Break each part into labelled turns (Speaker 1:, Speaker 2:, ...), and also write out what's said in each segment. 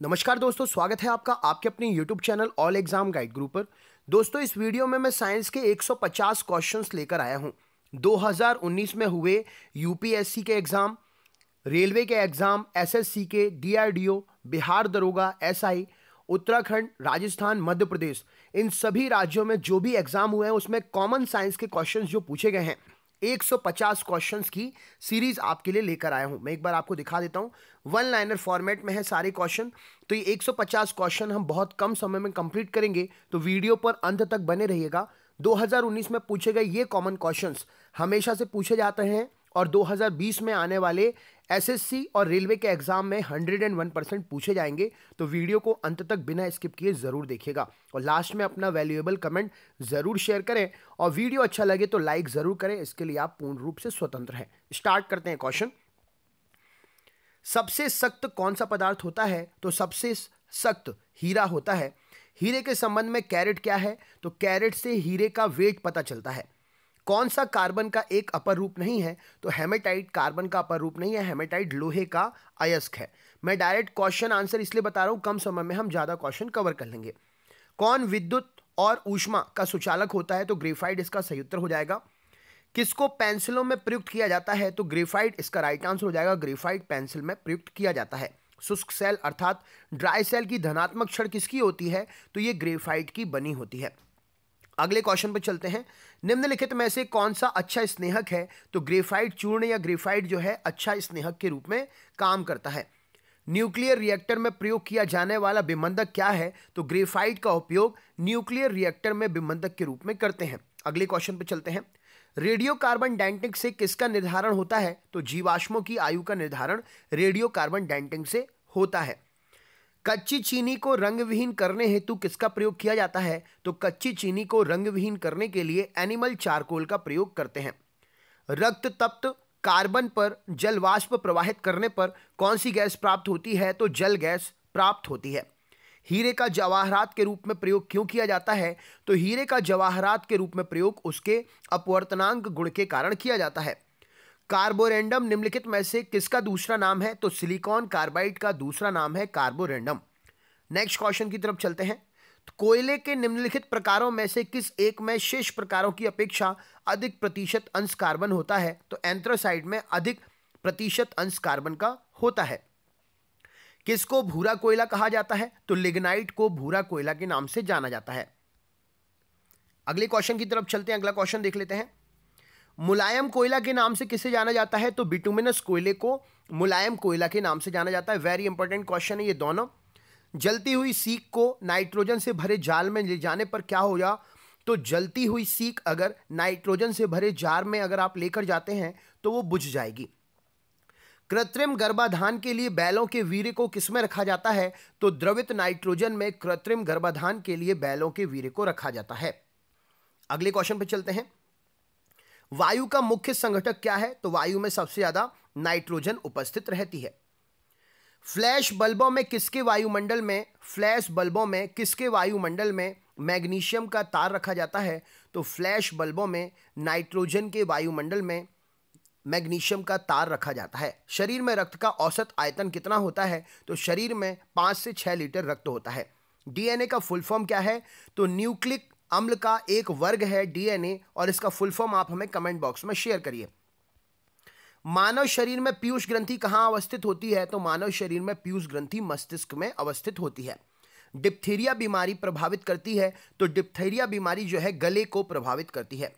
Speaker 1: नमस्कार दोस्तों, स्वागत है आपका आपके अपने YouTube channel all exam guide group पर। दोस्तों, इस वीडियो में मैं साइंस के 150 क्वेश्चंस लेकर आया हूँ। 2019 में हुए यूपीएससी के एग्ज़ाम, रेलवे के एग्ज़ाम एसएससी के डीआरडीओ बिहार दरोगा एसआई उत्तराखंड, राजस्थान, मध्य प्रदेश, इन सभी राज्यों में जो भी एग्ज़ाम हुए हैं, उसमें कॉमन साइंस के क्वेश्चन जो पूछे गए हैं। 150 क्वेश्चंस की सीरीज़ आपके लिए लेकर आया हूँ। मैं एक बार आपको दिखा देता हूँ। वन लाइनर फॉर्मेट में है सारे क्वेश्चन तो ये 150 क्वेश्चन हम बहुत कम समय में कंप्लीट करेंगे। तो वीडियो पर अंत तक बने रहिएगा। 2019 में पूछे गए ये कॉमन क्वेश्चंस हमेशा से पूछे जाते हैं और 2020 में आने वाले एसएससी और रेलवे के एग्ज़ाम में 101 परसेंट पूछे जाएँगे तो वीडियो को अंत तक बिना स्किप किए ज़रूर देखिएगा। और लास्ट में अपना वैल्यूएबल कमेंट ज़रूर शेयर करें, और वीडियो अच्छा लगे तो लाइक ज़रूर करें, इसके लिए आप पूर्ण रूप से स्वतंत्र हैं। स्टार्ट करते हैं क्वेश्चन सबसे सख्त कौन सा पदार्थ होता है? तो सबसे सख्त हीरा होता है। हीरे के संबंध में कैरेट क्या है? तो कैरेट से हीरे का वेट पता चलता है। कौन सा कार्बन का एक अपर रूप नहीं है? तो हेमेटाइट कार्बन का अपर रूप नहीं है, हेमेटाइट लोहे का अयस्क है। मैं डायरेक्ट क्वेश्चन आंसर इसलिए बता रहा हूँ, कम समय में हम ज़्यादा क्वेश्चन कवर कर लेंगे। कौन विद्युत और ऊष्मा का सुचालक होता है तो ग्रेफाइड इसका सही उत्तर हो जाएगा। किसको पेंसिलों में प्रयुक्त किया जाता है तो ग्रेफाइड इसका राइट आंसर हो जाएगा। ग्रेफाइड पेंसिल में प्रयुक्त किया जाता है। शुष्क सेल अर्थात ड्राई सेल की धनात्मक क्षण किसकी होती है? तो ये ग्रेफाइट की बनी होती है। अगले क्वेश्चन पर चलते हैं। निम्नलिखित में से कौन सा अच्छा स्नेहक है? तो ग्रेफाइट चूर्ण या ग्रेफाइट जो है अच्छा स्नेहक के रूप में काम करता है। न्यूक्लियर रिएक्टर में प्रयोग किया जाने वाला विमंदक क्या है? तो ग्रेफाइट का उपयोग न्यूक्लियर रिएक्टर में विमंदक के रूप में करते हैं। अगले क्वेश्चन पर चलते हैं। रेडियो कार्बन डेंटिंग से किसका निर्धारण होता है? तो जीवाश्मों की आयु का निर्धारण रेडियो कार्बन डेंटिंग से होता है। कच्ची चीनी को रंग विहीन करने हेतु किसका प्रयोग किया जाता है? तो कच्ची चीनी को रंग विहीन करने के लिए एनिमल चारकोल का प्रयोग करते हैं। रक्त तप्त कार्बन पर जल वाष्प प्रवाहित करने पर कौन सी गैस प्राप्त होती है? तो जल गैस प्राप्त होती है। हीरे का जवाहरात के रूप में प्रयोग क्यों किया जाता है? तो हीरे का जवाहरात के रूप में प्रयोग उसके अपवर्तनांक गुण के कारण किया जाता है। कार्बोरेंडम निम्नलिखित में से किसका दूसरा नाम है? तो सिलिकॉन कार्बाइड का दूसरा नाम है कार्बोरेंडम। नेक्स्ट क्वेश्चन की तरफ़ चलते हैं। तो कोयले के निम्नलिखित प्रकारों में से किस एक में शेष प्रकारों की अपेक्षा अधिक प्रतिशत अंश कार्बन होता है? तो एंथ्रोसाइड में अधिक प्रतिशत अंश कार्बन का होता है। किसको भूरा कोयला कहा जाता है? तो लिग्नाइट को भूरा कोयला के नाम से जाना जाता है। अगले क्वेश्चन की तरफ़ चलते हैं। अगला क्वेश्चन देख लेते हैं। मुलायम कोयला के नाम से किसे जाना जाता है? तो बिटुमिनस कोयले को मुलायम कोयला के नाम से जाना जाता है। वेरी इंपॉर्टेंट क्वेश्चन है ये दोनों। जलती हुई सीख को नाइट्रोजन से भरे जाल में ले जाने पर क्या हो जा तो जलती हुई सीख अगर नाइट्रोजन से भरे जार में अगर आप लेकर जाते हैं तो वो बुझ जाएगी। कृत्रिम गर्भाधान के लिए बैलों के वीर्य को किसमें रखा जाता है? तो द्रवित नाइट्रोजन में कृत्रिम गर्भाधान के लिए बैलों के वीर्य को रखा जाता है। अगले क्वेश्चन पर चलते हैं। वायु का मुख्य संगठक क्या है? तो वायु में सबसे ज़्यादा नाइट्रोजन उपस्थित रहती है। फ्लैश बल्बों में किसके वायुमंडल में, फ्लैश बल्बों में किसके वायुमंडल में मैग्नीशियम का तार रखा जाता है? तो फ्लैश बल्बों में नाइट्रोजन के वायुमंडल में मैग्नीशियम का तार रखा जाता है। शरीर में रक्त का औसत आयतन कितना होता है? तो शरीर में पाँच से छः लीटर रक्त होता है। डीएनए का फुल फॉर्म क्या है? तो न्यूक्लिक अम्ल का एक वर्ग है डीएनए और इसका फुल फॉर्म आप हमें कमेंट बॉक्स में शेयर करिए। मानव शरीर में पीयूष ग्रंथि कहाँ अवस्थित होती है? तो मानव शरीर में पीयूष ग्रंथि मस्तिष्क में अवस्थित होती है। डिप्थीरिया बीमारी प्रभावित करती है तो डिप्थीरिया बीमारी जो है गले को प्रभावित करती है।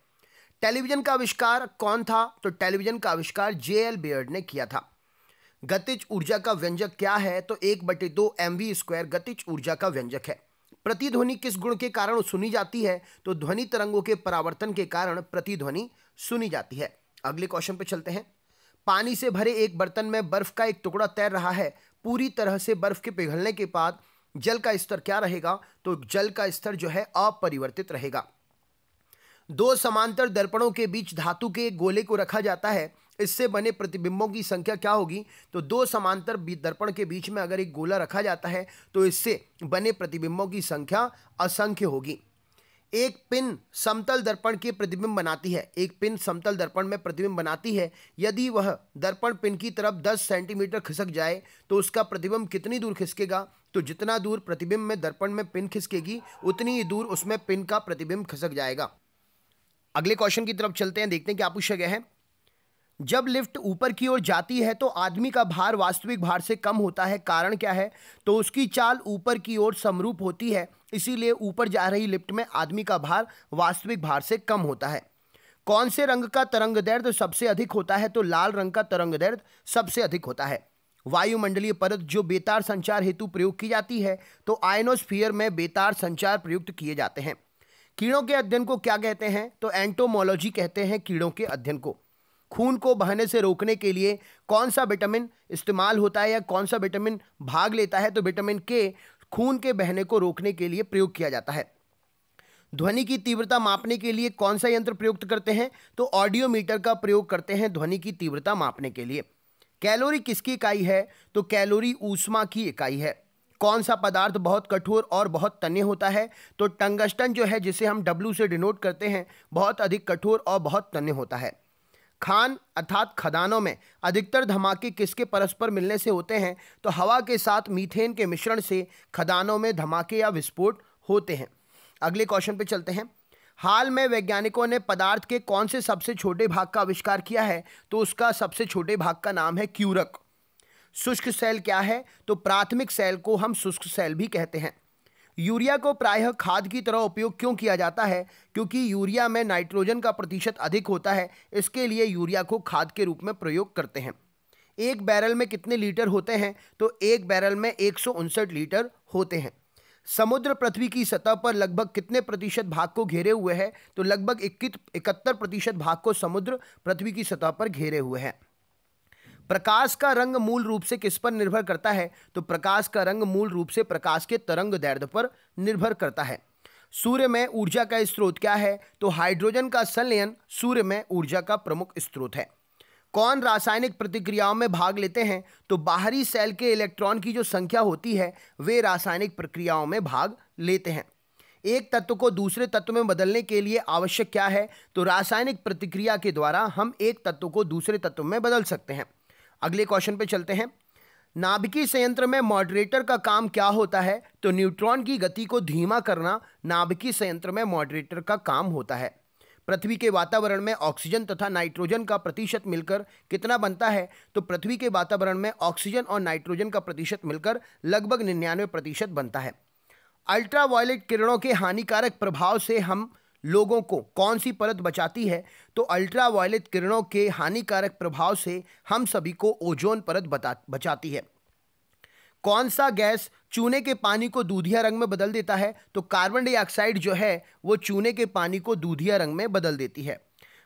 Speaker 1: टेलीविज़न का आविष्कार कौन था? तो टेलीविज़न का आविष्कार जे एल बेयर्ड ने किया था। गतिज ऊर्जा का व्यंजक क्या है? तो एक बटे दो एम वी स्क्वायर गतिज ऊर्जा का व्यंजक है। प्रतिध्वनि किस गुण के कारण सुनी जाती है? तो ध्वनि तरंगों के परावर्तन के कारण प्रतिध्वनि सुनी जाती है। अगले क्वेश्चन पे चलते हैं। पानी से भरे एक बर्तन में बर्फ़ का एक टुकड़ा तैर रहा है। पूरी तरह से बर्फ़ के पिघलने के बाद जल का स्तर क्या रहेगा? तो जल का स्तर जो है, अपरिवर्तित रहेगा। दो समांतर दर्पणों के बीच धातु के गोले को रखा जाता है। इससे बने प्रतिबिंबों की संख्या क्या होगी? तो दो समांतर दर्पण के बीच में अगर एक गोला रखा जाता है तो इससे बने प्रतिबिंबों की संख्या असंख्य होगी। एक पिन समतल दर्पण के प्रतिबिंब बनाती है। एक पिन समतल दर्पण में प्रतिबिंब बनाती है। यदि वह दर्पण पिन की तरफ़ 10 सेंटीमीटर खिसक जाए तो उसका प्रतिबिंब कितनी दूर खिसकेगा? तो जितना दूर प्रतिबिंब में दर्पण में पिन खिसकेगी, उतनी ही दूर उसमें पिन का प्रतिबिंब खिसक जाएगा। अगले क्वेश्चन की तरफ़ चलते हैं, देखते हैं क्या पूछा गया है। जब लिफ्ट ऊपर की ओर जाती है तो आदमी का भार वास्तविक भार से कम होता है। कारण क्या है? तो उसकी चाल ऊपर की ओर समरूप होती है, इसीलिए ऊपर जा रही लिफ्ट में आदमी का भार वास्तविक भार से कम होता है। कौन से रंग का तरंग दैर्ध सबसे अधिक होता है? तो लाल रंग का तरंग दैर्ध सबसे अधिक होता है। वायुमंडलीय परत जो बेतार संचार हेतु प्रयोग की जाती है तो आयनोस्फियर में बेतार संचार प्रयुक्त किए जाते हैं। कीड़ों के अध्ययन को क्या कहते हैं? तो एंटोमोलॉजी कहते हैं कीड़ों के अध्ययन को। खून को बहने से रोकने के लिए कौन सा विटामिन इस्तेमाल होता है या कौन सा विटामिन भाग लेता है तो विटामिन के खून के बहने को रोकने के लिए प्रयोग किया जाता है। ध्वनि की तीव्रता मापने के लिए कौन सा यंत्र प्रयुक्त करते हैं तो ऑडियोमीटर का प्रयोग करते हैं ध्वनि की तीव्रता मापने के लिए। कैलोरी किसकी इकाई है तो कैलोरी ऊष्मा की इकाई है। कौन सा पदार्थ बहुत कठोर और बहुत तन्य होता है तो टंगस्टन जो है, जिसे हम डब्लू से डिनोट करते हैं, बहुत अधिक कठोर और बहुत तन्य होता है। खान अर्थात खदानों में अधिकतर धमाके किसके परस्पर मिलने से होते हैं? तो हवा के साथ मीथेन के मिश्रण से खदानों में धमाके या विस्फोट होते हैं। अगले क्वेश्चन पे चलते हैं। हाल में वैज्ञानिकों ने पदार्थ के कौन से सबसे छोटे भाग का आविष्कार किया है? तो उसका सबसे छोटे भाग का नाम है क्यूरक। शुष्क सेल क्या है? तो प्राथमिक सेल को हम शुष्क सेल भी कहते हैं। यूरिया को प्रायः खाद की तरह उपयोग क्यों किया जाता है? क्योंकि यूरिया में नाइट्रोजन का प्रतिशत अधिक होता है, इसके लिए यूरिया को खाद के रूप में प्रयोग करते हैं। एक बैरल में कितने लीटर होते हैं? तो एक बैरल में एक सौ उनसठ लीटर होते हैं। समुद्र पृथ्वी की सतह पर लगभग कितने प्रतिशत भाग को घेरे हुए है? तो लगभग इक्कीस इकहत्तर प्रतिशत भाग को समुद्र पृथ्वी की सतह पर घेरे हुए हैं। प्रकाश का रंग मूल रूप से किस पर निर्भर करता है? तो प्रकाश का रंग मूल रूप से प्रकाश के तरंग दैर्ध्य पर निर्भर करता है। सूर्य में ऊर्जा का स्रोत क्या है? तो हाइड्रोजन का संलयन सूर्य में ऊर्जा का प्रमुख स्रोत है। कौन रासायनिक प्रतिक्रियाओं में भाग लेते हैं? तो बाहरी सेल के इलेक्ट्रॉन की जो संख्या होती है, वे रासायनिक प्रक्रियाओं में भाग लेते हैं। एक तत्व को दूसरे तत्व में बदलने के लिए आवश्यक क्या है? तो रासायनिक प्रतिक्रिया के द्वारा हम एक तत्व को दूसरे तत्व में बदल सकते हैं। अगले क्वेश्चन पे चलते हैं। नाभिकीय संयंत्र में मॉडरेटर का काम क्या होता है? तो न्यूट्रॉन की गति को धीमा करना नाभिकीय संयंत्र में मॉडरेटर का काम होता है। पृथ्वी के वातावरण में ऑक्सीजन तथा नाइट्रोजन का प्रतिशत मिलकर कितना बनता है? तो पृथ्वी के वातावरण में ऑक्सीजन और नाइट्रोजन का प्रतिशत मिलकर लगभग निन्यानवे प्रतिशत बनता है। अल्ट्रावायलेट किरणों के हानिकारक प्रभाव से हम लोगों को कौन सी परत बचाती है तो अल्ट्रावायलेट किरणों के हानिकारक प्रभाव से हम सभी को ओजोन परत बता, बचाती है। कौन सा गैस चूने के पानी को दूधिया रंग में बदल देता है तो कार्बन डाइऑक्साइड जो है, वो चूने के पानी को दूधिया रंग में बदल देती है।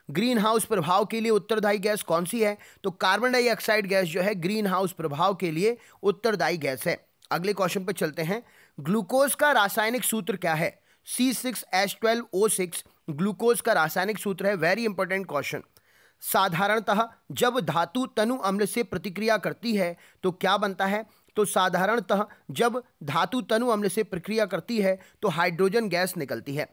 Speaker 1: ग्रीन हाउस प्रभाव के लिए उत्तरदायी गैस कौन सी है तो कार्बन डाइऑक्साइड गैस जो है ग्रीन हाउस प्रभाव के लिए उत्तरदायी गैस है। अगले क्वेश्चन पर चलते हैं। ग्लूकोज का रासायनिक सूत्र क्या है C six H twelve O six glucose का रासायनिक सूत्र है वेरी इंपॉर्टेंट क्वेश्चन साधारणतः जब धातु तनु अम्ल से प्रतिक्रिया करती है तो क्या बनता है? तो साधारणतः जब धातु तनु अम्ल से प्रक्रिया करती है तो हाइड्रोजन गैस निकलती है.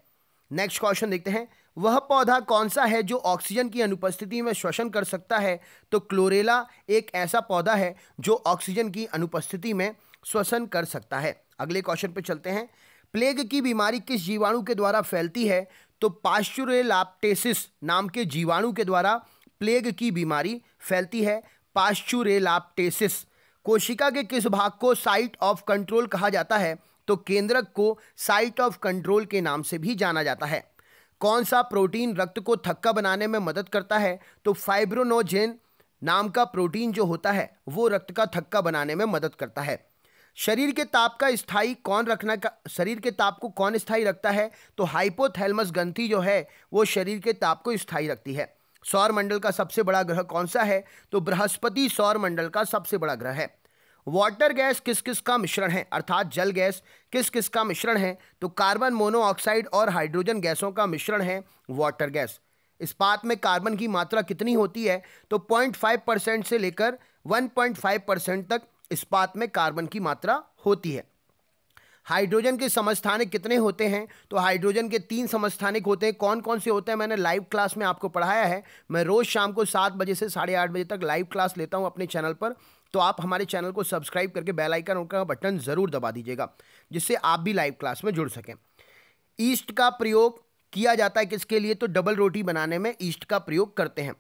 Speaker 1: नेक्स्ट क्वेश्चन देखते हैं. वह पौधा कौन सा है जो ऑक्सीजन की अनुपस्थिति में श्वसन कर सकता है? तो क्लोरेला एक ऐसा पौधा है जो ऑक्सीजन की अनुपस्थिति में श्वसन कर सकता है. अगले क्वेश्चन पे चलते हैं. प्लेग की बीमारी किस जीवाणु के द्वारा फैलती है? तो पाश्चुरेलाप्टेसिस नाम के जीवाणु के द्वारा प्लेग की बीमारी फैलती है। पाश्चुरेलाप्टेसिस। कोशिका के किस भाग को साइट ऑफ़ कंट्रोल कहा जाता है? तो केंद्रक को साइट ऑफ़ कंट्रोल के नाम से भी जाना जाता है। कौन सा प्रोटीन रक्त को थक्का बनाने में मदद करता है? तो फाइब्रोनोजेन नाम का प्रोटीन जो होता है, वो रक्त का थक्का बनाने में मदद करता है। शरीर के ताप का स्थायी कौन रखना का, शरीर के ताप को कौन स्थायी रखता है? तो हाइपोथैलमस ग्रंथि जो है, वो शरीर के ताप को स्थायी रखती है। सौर मंडल का सबसे बड़ा ग्रह कौन सा है? तो बृहस्पति सौर मंडल का सबसे बड़ा ग्रह है। वाटर गैस किस किस का मिश्रण है? अर्थात जल गैस किस किस का मिश्रण है? तो कार्बन मोनोऑक्साइड और हाइड्रोजन गैसों का मिश्रण है वाटर गैस। इस्पात में कार्बन की मात्रा कितनी होती है? तो 0.5 परसेंट से लेकर 1.5 परसेंट तक इस्पात में कार्बन की मात्रा होती है। हाइड्रोजन के समस्थानिक कितने होते हैं? तो हाइड्रोजन के तीन समस्थानिक होते हैं। कौन कौन से होते हैं? मैंने लाइव क्लास में आपको पढ़ाया है। मैं रोज़ शाम को सात बजे से साढ़े आठ बजे तक लाइव क्लास लेता हूँ अपने चैनल पर। तो आप हमारे चैनल को सब्सक्राइब करके बेल आइकन का बटन ज़रूर दबा दीजिएगा, जिससे आप भी लाइव क्लास में जुड़ सकें। ईस्ट का प्रयोग किया जाता है किसके लिए? तो डबल रोटी बनाने में ईस्ट का प्रयोग करते हैं।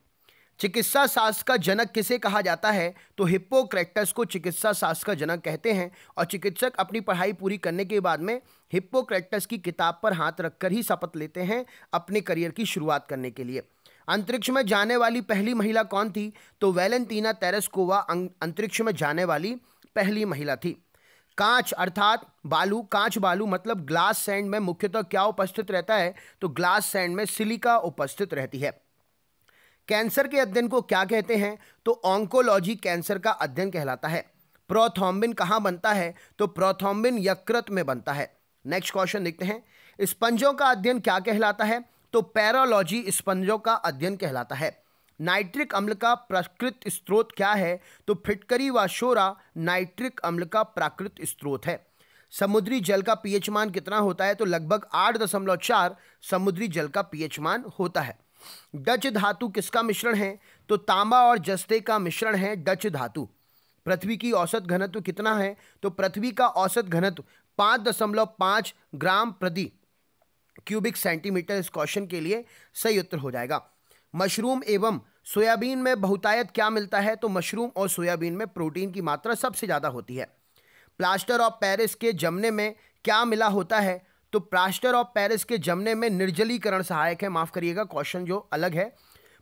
Speaker 1: चिकित्सा शास्त्र का जनक किसे कहा जाता है? तो हिप्पोक्रेटस को चिकित्सा शास्त्र का जनक कहते हैं और चिकित्सक अपनी पढ़ाई पूरी करने के बाद में हिप्पोक्रेटस की किताब पर हाथ रखकर ही शपथ लेते हैं अपने करियर की शुरुआत करने के लिए। अंतरिक्ष में जाने वाली पहली महिला कौन थी? तो वैलेंटीना तेरेस्कोवा अंतरिक्ष में जाने वाली पहली महिला थी। कांच अर्थात बालू। कांच बालू मतलब ग्लास सैंड में मुख्यतः क्या उपस्थित रहता है? तो ग्लास सैंड में सिलिका उपस्थित रहती है। कैंसर के अध्ययन को क्या कहते हैं? तो ऑन्कोलॉजी कैंसर का अध्ययन कहलाता है। प्रोथॉम्बिन कहाँ बनता है? तो प्रोथॉम्बिन यकृत में बनता है। नेक्स्ट क्वेश्चन देखते हैं। स्पंजों का अध्ययन क्या कहलाता है? तो पैरोलॉजी स्पंजों का अध्ययन कहलाता है। नाइट्रिक अम्ल का प्राकृत स्रोत क्या है? तो फिटकरी व शोरा नाइट्रिक अम्ल का प्राकृत स्रोत है। समुद्री जल का पीएच मान कितना होता है? तो लगभग आठ दशमलव चार समुद्री जल का पीएच मान होता है। डच धातु किसका मिश्रण है? तो तांबा और जस्ते का मिश्रण है डच धातु। पृथ्वी की औसत घनत्व कितना है? तो पृथ्वी का औसत घनत्व पाँच दशमलव पाँच ग्राम प्रति क्यूबिक सेंटीमीटर इस क्वेश्चन के लिए सही उत्तर हो जाएगा। मशरूम एवं सोयाबीन में बहुतायत क्या मिलता है? तो मशरूम और सोयाबीन में प्रोटीन की मात्रा सबसे ज़्यादा होती है। प्लास्टर ऑफ़ पेरिस के जमने में क्या मिला होता है? तो प्लास्टर ऑफ़ पेरिस के जमने में निर्जलीकरण सहायक है। माफ़ करिएगा, क्वेश्चन जो अलग है।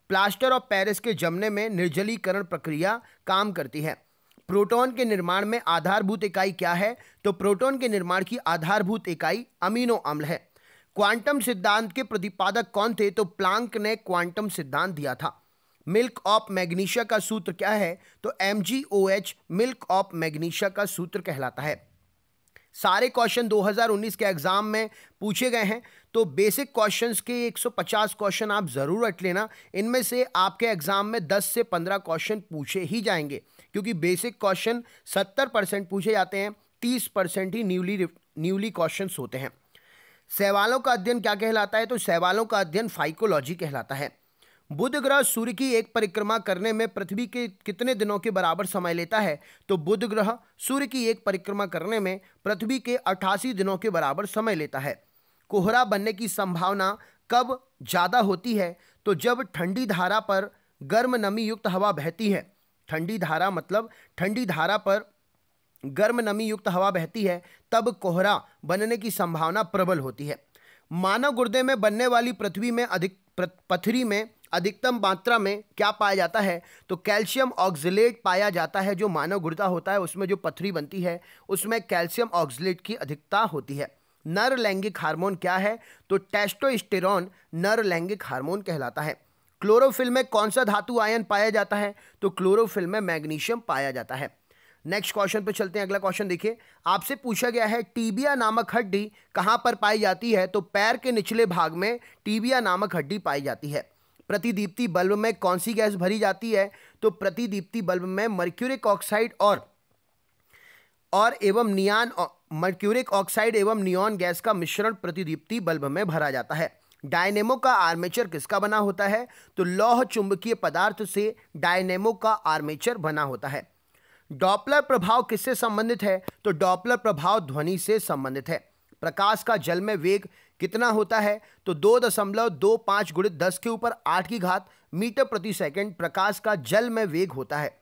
Speaker 1: प्लास्टर ऑफ़ पेरिस के जमने में निर्जलीकरण प्रक्रिया काम करती है। प्रोटॉन के निर्माण में आधारभूत इकाई क्या है? तो प्रोटॉन के निर्माण की आधारभूत इकाई अमीनो अम्ल है। क्वांटम सिद्धांत के प्रतिपादक कौन थे? तो प्लांक ने क्वांटम सिद्धांत दिया था। मिल्क ऑफ़ मैग्नीशिया का सूत्र क्या है? तो एम मिल्क ऑफ़ मैग्नीशिया का सूत्र कहलाता है। सारे क्वेश्चन 2019 के एग्ज़ाम में पूछे गए हैं। तो बेसिक क्वेश्चंस के 150 क्वेश्चन आप ज़रूर रट लेना। इनमें से आपके एग्ज़ाम में 10 से 15 क्वेश्चन पूछे ही जाएँगे, क्योंकि बेसिक क्वेश्चन 70 परसेंट पूछे जाते हैं 30 परसेंट ही न्यूली न्यूली क्वेश्चन होते हैं। सवालों का अध्ययन क्या कहलाता है? तो सवालों का अध्ययन फाइकोलॉजी कहलाता है। बुध ग्रह सूर्य की एक परिक्रमा करने में पृथ्वी के कितने दिनों के बराबर समय लेता है? तो बुध ग्रह सूर्य की एक परिक्रमा करने में पृथ्वी के अट्ठासी दिनों के बराबर समय लेता है। कोहरा बनने की संभावना कब ज़्यादा होती है? तो जब ठंडी धारा पर गर्म नमी युक्त हवा बहती है। ठंडी धारा मतलब ठंडी धारा पर गर्म नमी युक्त हवा बहती है, तब कोहरा बनने की संभावना प्रबल होती है। मानव गुर्दे में बनने वाली पृथ्वी में अधिक पथरी में अधिकतम मात्रा में क्या पाया जाता है? तो कैल्शियम ऑक्जिलेट पाया जाता है, जो मानव गुर्दा होता है, उसमें जो पथरी बनती है, उसमें कैल्शियम ऑक्जिलेट की अधिकता होती है। नर लैंगिक हार्मोन क्या है? तो टेस्टोस्टेरॉन नर लैंगिक हार्मोन कहलाता है। क्लोरोफिल में कौन सा धातु आयन पाया जाता है? तो क्लोरोफिल में मैग्नीशियम पाया जाता है। नेक्स्ट क्वेश्चन पे चलते हैं, अगला क्वेश्चन देखिए। आपसे पूछा गया है, टीबिया नामक हड्डी कहाँ पर पाई जाती है? तो पैर के निचले भाग में टीबिया नामक हड्डी पाई जाती है। प्रतिदीप्ति बल्ब में कौन सी गैस भरी जाती है? तो प्रतिदीप्ति बल्ब में मर्क्यूरिक ऑक्साइड और और एवं नियान, मर्क्यूरिक ऑक्साइड एवं नियॉन गैस का मिश्रण प्रतिदीप्ति बल्ब में भरा जाता है। डायनेमो का आर्मेचर किसका बना होता है? तो लौह चुंबकीय पदार्थ से डायनेमो का आर्मेचर बना होता है। डॉपलर प्रभाव किससे संबंधित है? तो डॉपलर प्रभाव ध्वनि से संबंधित है। प्रकाश का जल में वेग कितना होता है? तो दो दशमलव दो पाँच गुणित दस के ऊपर आठ की घात मीटर प्रति सेकंड प्रकाश का जल में वेग होता है।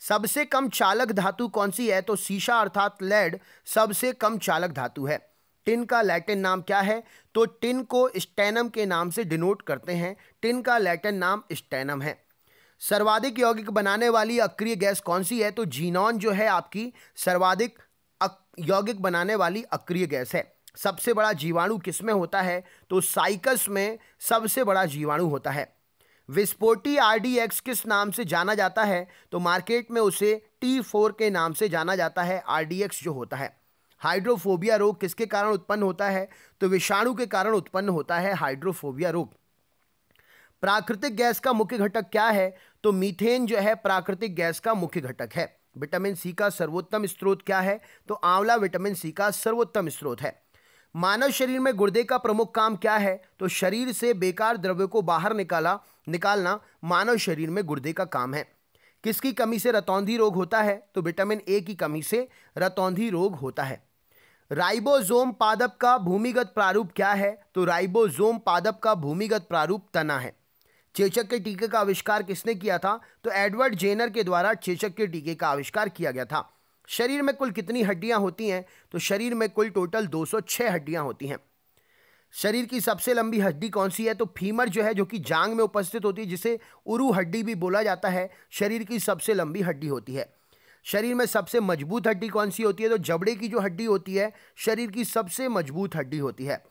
Speaker 1: सबसे कम चालक धातु कौन सी है? तो शीशा अर्थात लेड सबसे कम चालक धातु है। टिन का लैटिन नाम क्या है? तो टिन को स्टेनम के नाम से डिनोट करते हैं। टिन का लैटिन नाम स्टेनम है। सर्वाधिक यौगिक बनाने वाली अक्रिय गैस कौन सी है? तो जीनॉन जो है आपकी सर्वाधिक यौगिक बनाने वाली अक्रिय गैस है। सबसे बड़ा जीवाणु किसमें होता है? तो साइकस में सबसे बड़ा जीवाणु होता है। विस्फोटी आरडीएक्स किस नाम से जाना जाता है? तो मार्केट में उसे टी फोर के नाम से जाना जाता है आरडीएक्स जो होता है। हाइड्रोफोबिया रोग किसके कारण उत्पन्न होता है? तो विषाणु के कारण उत्पन्न होता है हाइड्रोफोबिया रोग। प्राकृतिक गैस का मुख्य घटक क्या है? तो मीथेन जो है, प्राकृतिक गैस का मुख्य घटक है। विटामिन सी का सर्वोत्तम स्रोत क्या है? तो आंवला विटामिन सी का सर्वोत्तम स्रोत है। मानव शरीर में गुर्दे का प्रमुख काम क्या है? तो शरीर से बेकार द्रव्य को बाहर निकाला, निकालना मानव शरीर में गुर्दे का काम है। किसकी कमी से रतौंधी रोग होता है? तो विटामिन ए की कमी से रतौंधी रोग होता है। राइबोसोम पादप का भूमिगत प्रारूप क्या है? तो राइबोसोम पादप का भूमिगत प्रारूप तना है। चेचक के टीके का आविष्कार किसने किया था? तो एडवर्ड जेनर के द्वारा चेचक के टीके का आविष्कार किया गया था। शरीर में कुल कितनी हड्डियाँ होती हैं? तो शरीर में कुल टोटल 206 हड्डियाँ होती हैं। शरीर की सबसे लंबी हड्डी कौन सी है? तो फीमर जो है, जो कि जांग में उपस्थित होती है, जिसे उरु हड्डी भी बोला जाता है, शरीर की सबसे लंबी हड्डी होती है। शरीर में सबसे मज़बूत हड्डी कौन सी होती है? तो जबड़े की जो हड्डी होती है, शरीर की सबसे मज़बूत हड्डी होती है।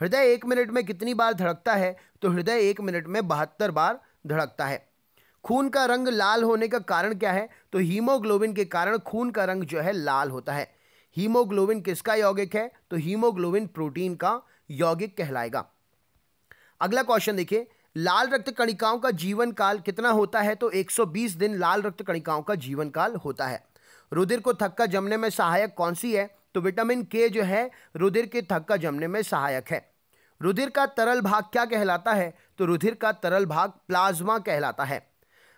Speaker 1: हृदय एक मिनट में कितनी बार धड़कता है? तो हृदय एक मिनट में बहत्तर बार धड़कता है। खून का रंग लाल होने का कारण क्या है? तो हीमोग्लोबिन के कारण खून का रंग जो है लाल होता है। हीमोग्लोबिन किसका यौगिक है? तो हीमोग्लोबिन प्रोटीन का यौगिक कहलाएगा। अगला क्वेश्चन देखिए। लाल रक्त कणिकाओं का जीवन काल कितना होता है? तो 120 दिन लाल रक्त कणिकाओं का जीवन काल होता है। रुधिर को थक्का जमने में सहायक कौन सी है? तो विटामिन के जो है, रुधिर के थक्का जमने में सहायक है। रुधिर का तरल भाग क्या कहलाता है? तो रुधिर का तरल भाग प्लाज्मा कहलाता है।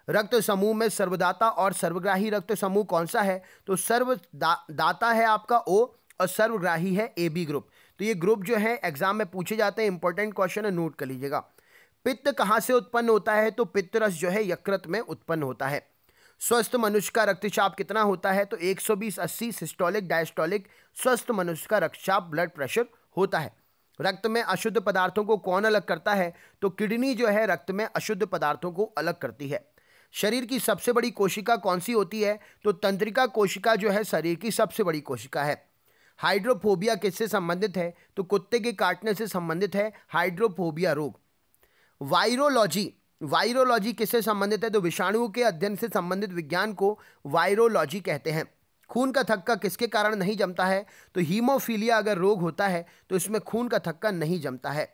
Speaker 1: रक्त समूह में सर्वदाता और सर्वग्राही रक्त समूह कौन सा है? तो सर्व दा, दाता है आपका ओ और सर्वग्राही है ए बी ग्रुप। तो ये ग्रुप जो है एग्ज़ाम में पूछे जाते हैं इंपॉर्टेंट क्वेश्चन है नोट कर लीजिएगा। पित्त कहाँ से उत्पन्न होता है? तो पित्तरस जो है यकृत में उत्पन्न होता है। स्वस्थ मनुष्य का रक्तचाप कितना होता है? तो 120 80 सिस्टोलिक डायस्टोलिक स्वस्थ मनुष्य का रक्तचाप ब्लड प्रेशर होता है। रक्त में अशुद्ध पदार्थों को कौन अलग करता है? तो किडनी जो है रक्त में अशुद्ध पदार्थों को अलग करती है। शरीर की सबसे बड़ी कोशिका कौन सी होती है? तो तंत्रिका कोशिका जो है, शरीर की सबसे बड़ी कोशिका है। हाइड्रोफोबिया किससे संबंधित है? तो कुत्ते के काटने से संबंधित है, हाइड्रोफोबिया रोग। वायरोलॉजी वायरोलॉजी किससे संबंधित है? तो विषाणुओं के अध्ययन से संबंधित विज्ञान को वायरोलॉजी कहते हैं। खून का थक्का किसके कारण नहीं जमता है? तो हीमोफीलिया अगर रोग होता है तो इसमें खून का थक्का नहीं जमता है।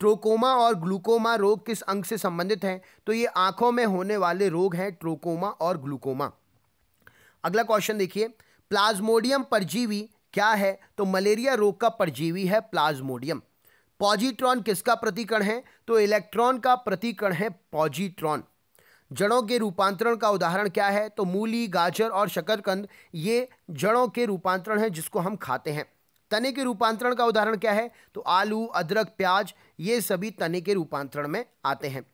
Speaker 1: ट्रोकोमा और ग्लूकोमा रोग किस अंग से संबंधित हैं? तो ये आँखों में होने वाले रोग हैं ट्रोकोमा और ग्लूकोमा। अगला क्वेश्चन देखिए, प्लाज्मोडियम परजीवी क्या है? तो मलेरिया रोग का परजीवी है प्लाज्मोडियम। पॉजिट्रॉन किसका प्रतिकण है? तो इलेक्ट्रॉन का प्रतिकण है पॉजिट्रॉन। जड़ों के रूपांतरण का उदाहरण क्या है? तो मूली, गाजर और शकरकंद, ये जड़ों के रूपांतरण है जिसको हम खाते हैं। तने के रूपांतरण का उदाहरण क्या है? तो आलू, अदरक, प्याज, ये सभी तने के रूपांतरण में आते हैं।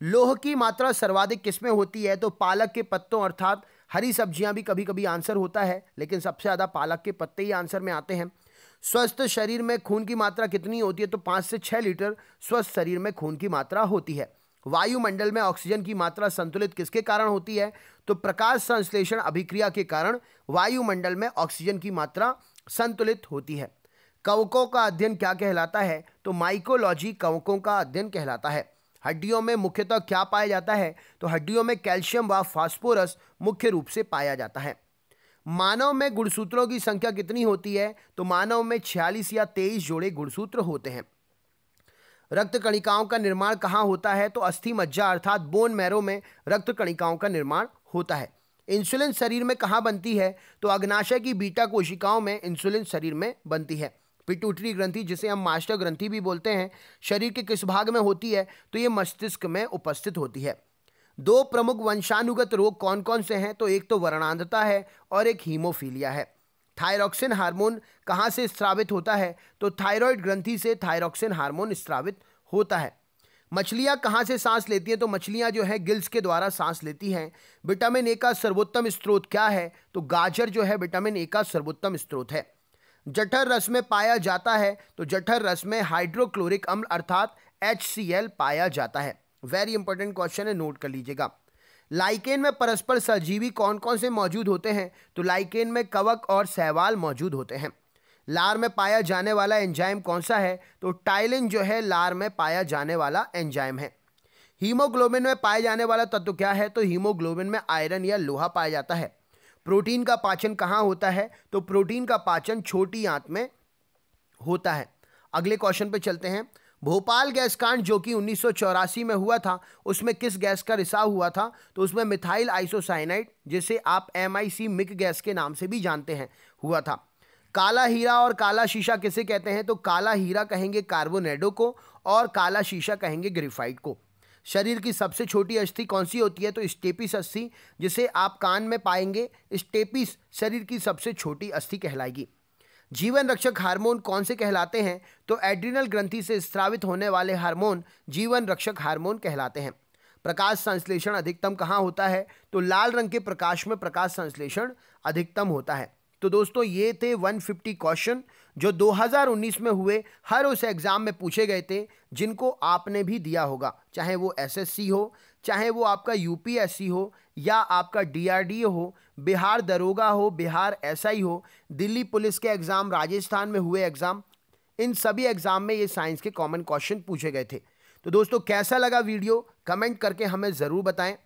Speaker 1: लोह की मात्रा सर्वाधिक किसमें होती है? तो पालक के पत्तों अर्थात हरी सब्ज़ियाँ भी कभी कभी आंसर होता है, लेकिन सबसे ज़्यादा पालक के पत्ते ही आंसर में आते हैं। स्वस्थ शरीर में खून की मात्रा कितनी होती है? तो पाँच से छः लीटर स्वस्थ शरीर में खून की मात्रा होती है। वायुमंडल में ऑक्सीजन की मात्रा संतुलित किसके कारण होती है? तो प्रकाश संश्लेषण अभिक्रिया के कारण वायुमंडल में ऑक्सीजन की मात्रा संतुलित होती है। कवकों का अध्ययन क्या कहलाता है? तो माइकोलॉजी कवकों का अध्ययन कहलाता है। हड्डियों में मुख्यतः क्या पाया जाता है? तो हड्डियों में कैल्शियम व फास्फोरस मुख्य रूप से पाया जाता है। मानव में गुणसूत्रों की संख्या कितनी होती है? तो मानव में छियालीस या तेईस जोड़े गुणसूत्र होते हैं। रक्त कणिकाओं का निर्माण कहाँ होता है? तो अस्थि मज्जा अर्थात बोन मैरो में रक्त कणिकाओं का निर्माण होता है। इंसुलिन शरीर में कहाँ बनती है? तो अग्नाशय की बीटा कोशिकाओं में इंसुलिन शरीर में बनती है। पिटूटरी ग्रंथि, जिसे हम मास्टर ग्रंथि भी बोलते हैं, शरीर के किस भाग में होती है? तो ये मस्तिष्क में उपस्थित होती है। दो प्रमुख वंशानुगत रोग कौन कौन से हैं? तो एक तो वर्णांधता है और एक हीमोफीलिया है। थायरॉक्सिन हार्मोन कहाँ से स्त्रावित होता है? तो थायराइड ग्रंथि से थायरॉक्सिन हार्मोन स्त्रावित होता है। मछलियाँ कहाँ से सांस लेती हैं? तो मछलियाँ जो है, गिल्स के द्वारा सांस लेती हैं। विटामिन ए का सर्वोत्तम स्रोत क्या है? तो गाजर जो है, विटामिन ए का सर्वोत्तम स्रोत है। जठर रस में पाया जाता है तो जठर रस में हाइड्रोक्लोरिक अम्ल अर्थात एचसीएल पाया जाता है। वेरी इंपॉर्टेंट क्वेश्चन है नोट कर लीजिएगा। लाइकेन में परस्पर सजीवी कौन कौन से मौजूद होते हैं? तो लाइकेन में कवक और सहवाल मौजूद होते हैं। लार में पाया जाने वाला एंजाइम कौन सा है? तो टाइलिन जो है, लार में पाया जाने वाला एंजाइम है। हीमोग्लोबिन में पाया जाने वाला तत्व क्या है? तो हीमोग्लोबिन में आयरन या लोहा पाया जाता है। प्रोटीन का पाचन कहाँ होता है? तो प्रोटीन का पाचन छोटी आंत में होता है। अगले क्वेश्चन पे चलते हैं। भोपाल गैस कांड जो कि उन्नीस सौ चौरासी में हुआ था, उसमें किस गैस का रिसाव हुआ था? तो उसमें मिथाइल आइसोसाइनाइड, जिसे आप एमआईसी मिक गैस के नाम से भी जानते हैं, हुआ था। काला हीरा और काला शीशा किसे कहते हैं? तो काला हीरा कहेंगे कार्बोनेडो को और काला शीशा कहेंगे ग्रेफाइट को। शरीर की सबसे छोटी अस्थि कौन सी होती है? तो स्टेपिस अस्थि, जिसे आप कान में पाएँगे, स्टेपिस शरीर की सबसे छोटी अस्थि कहलाएगी। जीवन रक्षक हार्मोन कौन से कहलाते हैं? तो एड्रिनल ग्रंथि से स्त्रावित होने वाले हार्मोन जीवन रक्षक हार्मोन कहलाते हैं। प्रकाश संश्लेषण अधिकतम कहाँ होता है? तो लाल रंग के प्रकाश में प्रकाश संश्लेषण अधिकतम होता है। तो दोस्तों, ये थे 150 क्वेश्चन जो 2019 में हुए। हर उस एग्ज़ाम में पूछे गए थे, जिनको आपने भी दिया होगा, चाहे वो एसएससी हो, चाहे वो आपका यूपीएससी हो, या आपका डीआरडीओ हो, बिहार दरोगा हो, बिहार एसआई हो, दिल्ली पुलिस के एग्ज़ाम, राजस्थान में हुए एग्ज़ाम, इन सभी एग्ज़ाम में ये साइंस के कॉमन क्वेश्चन पूछे गए थे। तो दोस्तों, कैसा लगा वीडियो? कमेंट करके हमें ज़रूर बताएँ।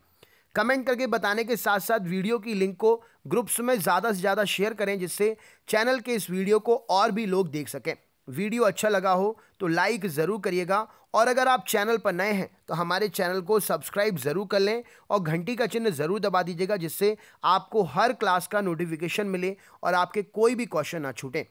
Speaker 1: कमेंट करके बताने के साथ साथ वीडियो की लिंक को ग्रुप्स में ज़्यादा से ज़्यादा शेयर करें, जिससे चैनल के इस वीडियो को और भी लोग देख सकें। वीडियो अच्छा लगा हो तो लाइक ज़रूर करिएगा, और अगर आप चैनल पर नए हैं तो हमारे चैनल को सब्सक्राइब ज़रूर कर लें, और घंटी का चिन्ह ज़रूर दबा दीजिएगा, जिससे आपको हर क्लास का नोटिफिकेशन मिले और आपके कोई भी क्वेश्चन ना छूटें।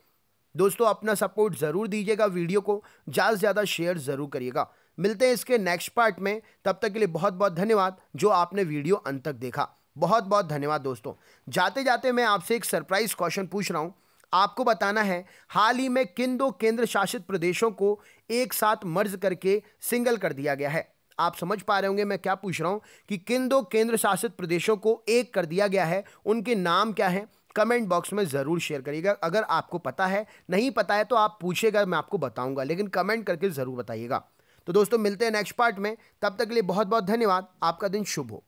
Speaker 1: दोस्तों, अपना सपोर्ट ज़रूर दीजिएगा वीडियो को, ज़्यादा से ज़्यादा शेयर ज़रूर करिएगा। मिलते हैं इसके नेक्स्ट पार्ट में, तब तक के लिए बहुत बहुत धन्यवाद, जो आपने वीडियो अंत तक देखा। बहुत बहुत धन्यवाद दोस्तों। जाते जाते मैं आपसे एक सरप्राइज़ क्वेश्चन पूछ रहा हूँ। आपको बताना है, हाल ही में किन दो केंद्र शासित प्रदेशों को एक साथ मर्ज करके सिंगल कर दिया गया है? आप समझ पा रहे होंगे मैं क्या पूछ रहा हूँ कि किन दो केंद्र शासित प्रदेशों को एक कर दिया गया है, उनके नाम क्या है? कमेंट बॉक्स में ज़रूर शेयर करिएगा। अगर आपको पता है, नहीं पता है तो आप पूछेगा मैं आपको बताऊँगा, लेकिन कमेंट करके ज़रूर बताइएगा। तो दोस्तों मिलते हैं नेक्स्ट पार्ट में, तब तक के लिए बहुत बहुत धन्यवाद। आपका दिन शुभ हो।